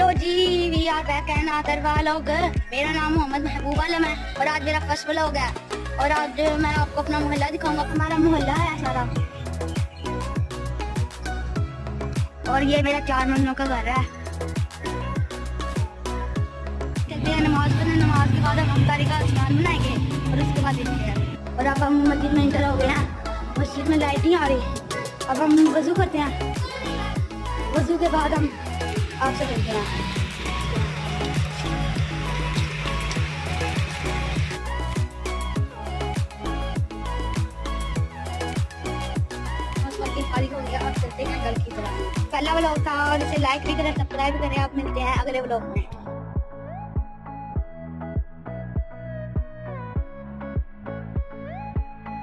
Hello ji we are back and other vlog मेरा नाम मोहम्मद महबूब आलम है और आज मेरा फ़र्स्ट व्लॉग है। और आज मैं आपको अपना मोहल्ला दिखाऊँगा। हमारा मोहल्ला है सारा और ये मेरा चार महीनों का घर है। चलते हैं नमाज़ पढ़ने। नमाज़ के बाद हम अफ्तारी का स्नान बनाएँगे और उसके बाद देखते हैं। और अब हम मस्जिद में इंटर हो गए हैं। मस्जिद में लाइट नहीं आ रही अब हम वज़ू करते हैं। वज़ू के बाद हम आपसे हैं। पहला ब्लॉग था और इसे लाइक भी करें सब्सक्राइब करें, आप मिलते हैं अगले ब्लॉग में।